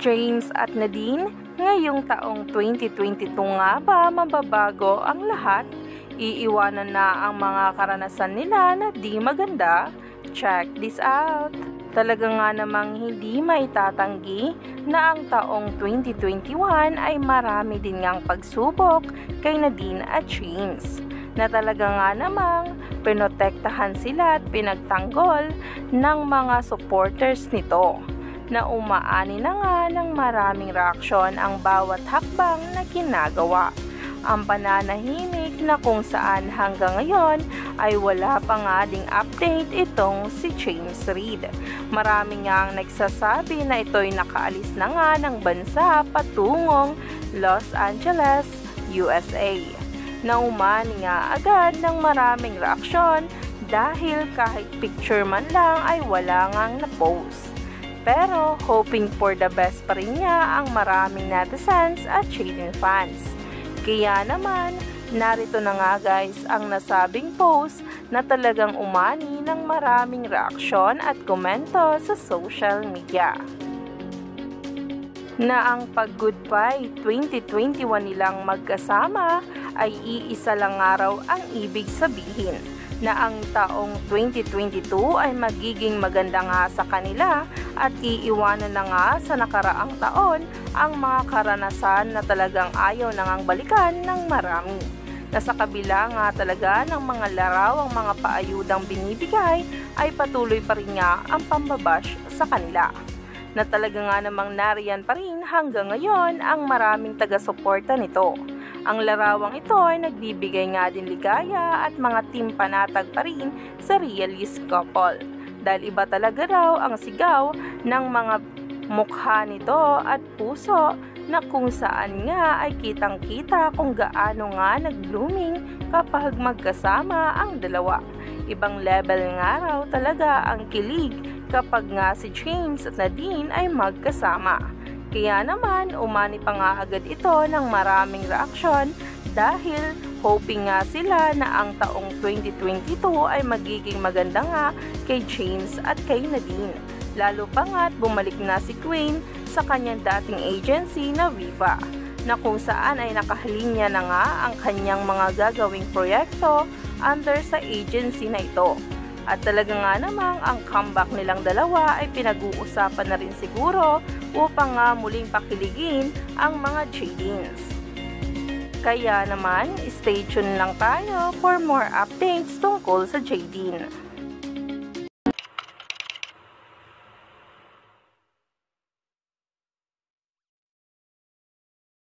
James at Nadine, ngayong taong 2022 nga ba mababago ang lahat? Iiwanan na ang mga karanasan nila na di maganda? Check this out! Talaga nga namang hindi maitatanggi na ang taong 2021 ay marami din ngang pagsubok kay Nadine at James na talaga nga namang pinotektahan sila at pinagtanggol ng mga supporters nito na umaani na nga ng maraming reaksyon ang bawat hakbang na ginagawa. Ang pananahimik na kung saan hanggang ngayon ay wala pa nga ding update itong si James Reid. Marami nga ang nagsasabi na ito'y nakaalis na nga ng bansa patungong Los Angeles, USA. Naumani nga agad ng maraming reaksyon dahil kahit picture man lang ay wala ngang na-post. Pero hoping for the best pa rin niya ang maraming netizens at Jaden fans. Kaya naman, narito na nga guys ang nasabing post na talagang umani ng maraming reaksyon at komento sa social media. Na ang pag-goodbye 2021 nilang magkasama ay iisa lang araw ang ibig sabihin na ang taong 2022 ay magiging maganda nga sa kanila at iiwanan na nga sa nakaraang taon ang mga karanasan na talagang ayaw na balikan ng marami. Na sa kabila nga talaga ng mga laraw ang mga paayudang binibigay ay patuloy pa rin nga ang pambabash sa kanila na talaga nga namang nariyan pa rin hanggang ngayon ang maraming taga-suporta nito. Ang larawang ito ay nagbibigay nga din ligaya at mga team panatag pa rin sa realist couple. Dahil iba talaga raw ang sigaw ng mga mukha nito at puso na kung saan nga ay kitang-kita kung gaano nga nag-blooming kapag magkasama ang dalawa. Ibang level nga raw talaga ang kilig kapag nga si James at Nadine ay magkasama. Kaya naman, umani pa nga agad ito ng maraming reaksyon dahil hoping nga sila na ang taong 2022 ay magiging maganda nga kay James at kay Nadine. Lalo pa nga't bumalik na si Queen sa kanyang dating agency na Viva na kung saan ay nakahalinya na nga ang kanyang mga gagawing proyekto under sa agency na ito. At talaga nga namang ang comeback nilang dalawa ay pinag-uusapan na rin siguro upang nga muling pakiligin ang mga Jadines. Kaya naman, stay tuned lang tayo for more updates tungkol sa Jadine.